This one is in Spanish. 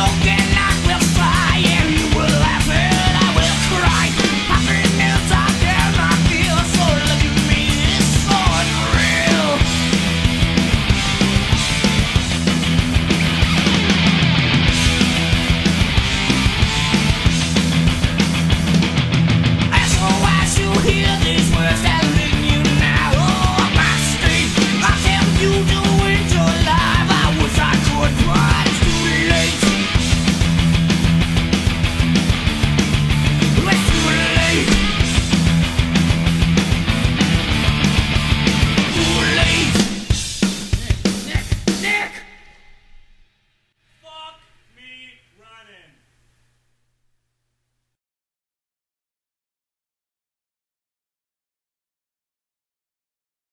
lo que nada.